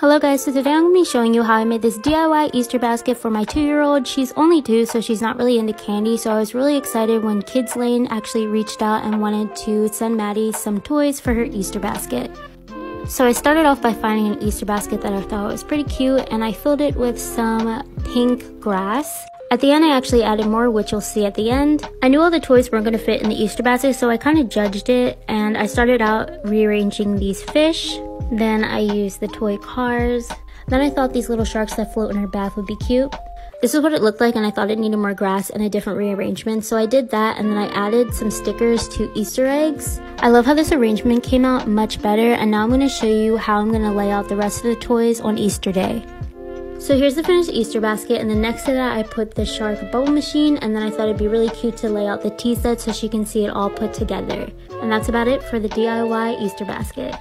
Hello guys, so today I'm going to be showing you how I made this DIY Easter basket for my two-year-old. She's only two, so she's not really into candy, so I was really excited when Kids Lane actually reached out and wanted to send Maddie some toys for her Easter basket. So I started off by finding an Easter basket that I thought was pretty cute, and I filled it with some pink grass. At the end, I actually added more, which you'll see at the end. I knew all the toys weren't going to fit in the Easter basket, so I kind of judged it, and I started out rearranging these fish, then I used the toy cars. Then I thought these little sharks that float in her bath would be cute. This is what it looked like and I thought it needed more grass and a different rearrangement. So I did that and then I added some stickers to Easter eggs. I love how this arrangement came out much better and now I'm going to show you how I'm going to lay out the rest of the toys on Easter Day. So here's the finished Easter basket and then next to that I put the shark bubble machine and then I thought it'd be really cute to lay out the tea set so she can see it all put together. And that's about it for the DIY Easter basket.